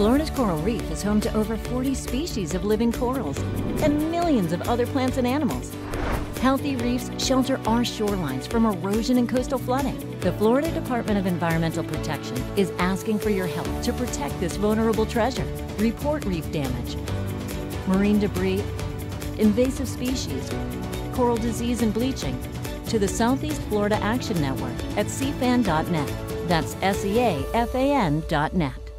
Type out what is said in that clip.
Florida's coral reef is home to over 40 species of living corals and millions of other plants and animals. Healthy reefs shelter our shorelines from erosion and coastal flooding. The Florida Department of Environmental Protection is asking for your help to protect this vulnerable treasure. Report reef damage, marine debris, invasive species, coral disease and bleaching to the Southeast Florida Action Network at SEAFAN.net. That's s e a f a n. dot net.